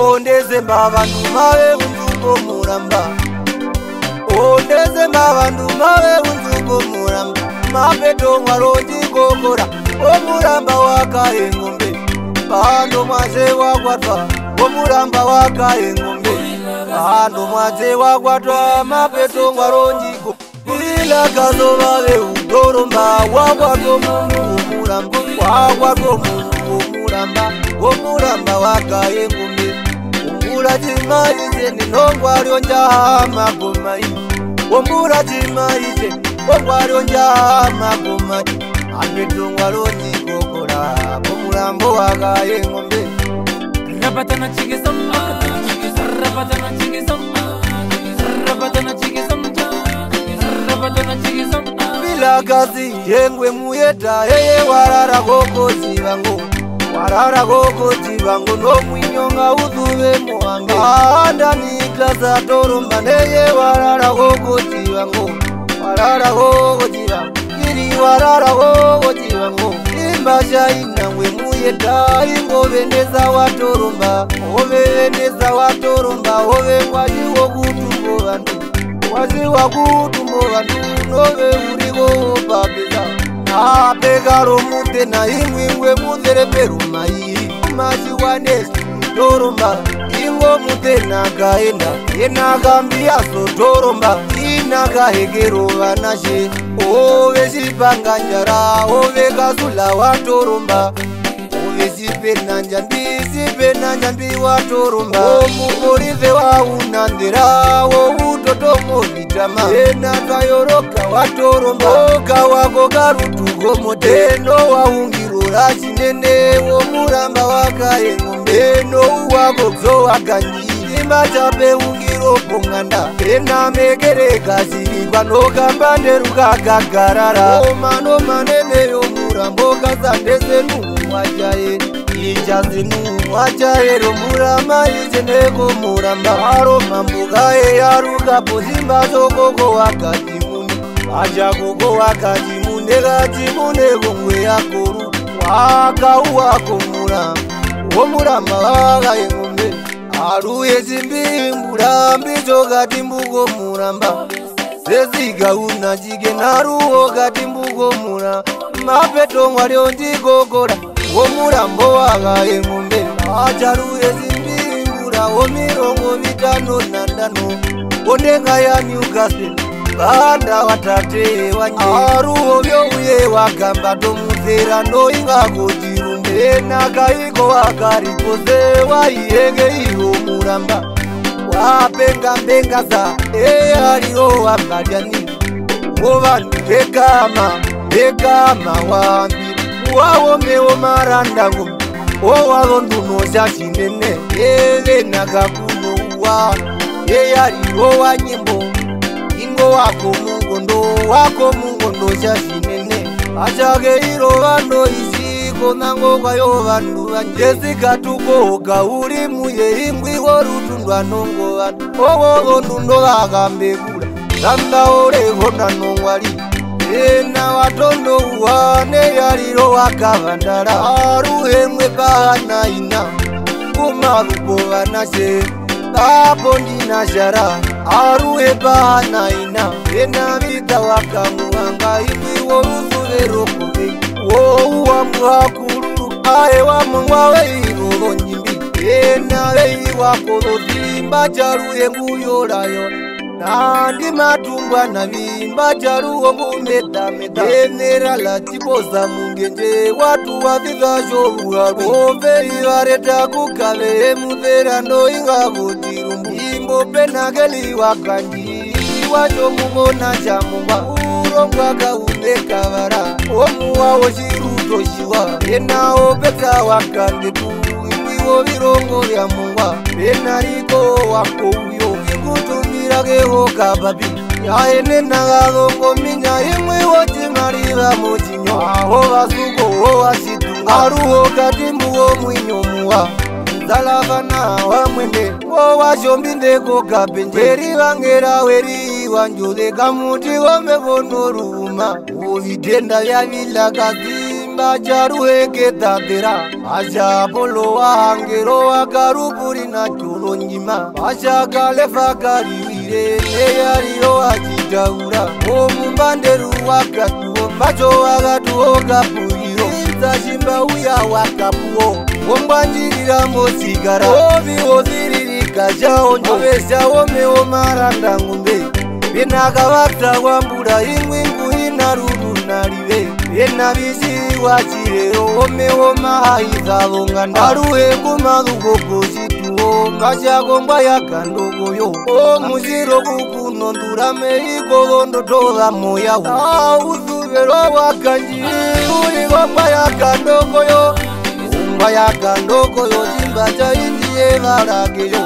ondezemba vandu mavewunzuko muramba ondezemba vandu mavewunzuko muramba mapeto mwalondingokora omuramba wakae ngombe bando mwaze wakwatwa omuramba wakae ngombe bando mwaze wakwatwa mapeto mwalondingo ilakazovave udoromba wakwato omuramba wakwato omuramba omuramba wakae ngombe womurajimaize ninongwario njahamagomai womurajimaize ongwario njahamagomai ametongwaronyigokora komurambo wagaye ngombe bilagazi yengwe muyeta eye wararagokoji bango wararagokoji bango nomwinyonga uzubem anda ni klasa toromba ndeye wararaho kociva ngo wararaho kociva iri wararaho kociva ngo imbasha inangwe muyeta ingovendeza watoromba ovevendeza watoromba ove ngwazi wokutumbo vandu ngwazi wakutumbo vandu nove uriho opapeza apekaro mutena imwingwe muzereperumai masiwanesi azotoromba ingo mute nakaenda yenakambi azotoromba inakahegero vanashe ovesipanganjara ovekazula watoromba ovesipenanja ndisipenanja ndiwatoromba omuporize waunandera wohutotomovitama yenakayoroka watoromba oka wako karutuko mote eno waungiro rachinene womuramba wakaengombeno ako dzowaganyi imatapeungiro bonganda enamekeregazirirwa nokamba nerukagagarara omano manene yomurambo kazandesenu wajae ichanzinu wajae romurama izeneko muramba aro mambukae yarukapo zimbazokokowagati muni achakokowagati mune kati mune kongwe yakuru wakauwako muramba womuramba wakaim aluye cimbimbulambi cokati mbugo mulamba zezigauna cige naluho kati mbugo mula mapetongwalio ndigogola wo mulambo wakaye ng'ombe acaluye cimbimbula wo milongo vitano na ndano wondenga ya newcastle banda watate wanye aluho vyouye wagamba tomuzera ndoingakotilu ena kaiko akaripozewa iyenge iwo muramba wapenga mbenga za eyaliwo wambaryani wo vanhu vekama vekama wambi wawomewo marandango owavo ndunosha chinene evenaka kunouwa eyaliwo wanyimbo ingo wako mungondo wako mungondosha chinene achake iro vanoi kakonango kwayo vandu vanje sikatuko ukauli muye ingwiho lutundwanongo vandu ovovo nundo vakambekula tandaoleho nanongwali ena watondo uwane yalilo wakavandala aluhemwe kahana ina kumalupo vanase apo ndinashala aluhe pahana ina ena vita wakamuwanga ingwiho lusuvelokuve wou wakuluka ewa mungwa weyiholo nyimbi ena weyiwakolo vimba jaluye nguyolayo nandi matumbwa na vimba jaluwo ngumedameda enerala ciboza mungenje watu wavizazholuhalu ove ivareta kukale emuvera ndoingavo jilumbu imbo penageli wakanji iwacho kumona ca mungwa ulongwaka unekavara omuwawo ciu vatoyiwa enawo peka wakandetu iwiwo virongo vya mungwa enariko wako uyo ikutumirakeho kababi yaene nakalongo minya imwiwo timaliva mucinywa aho vasuko wo wasitu aruho katimbuwo mwinyo muwa zalavana wamwende wo washombindeko kabenje eri vangera weri iwanjole kamuti womekonoruma uvitenda vyavilakazi ngenda jaruhegedhadhera ajabolo wahangero wagaruburi najoro njima vashagalevagarivire neyariro achitaura omubanderu wagatuo macho wagatuo gapuriro izashimba uya wagapuo wombwanjirira mosigara oviwoziririkashaonjo veshaomewo marandangumbe vinakavatsa wambura imwingu inarubu enabiziwasire omewoma haizalonga ndaluhekumalugokozituo kasyagombwa yakandogoyo omuziro kukuno nduramehikolondo tola moyawo auzuvelwa wakanji uligomba yakandogoyo umba yakandogoyo zimba chaiziyevalageyo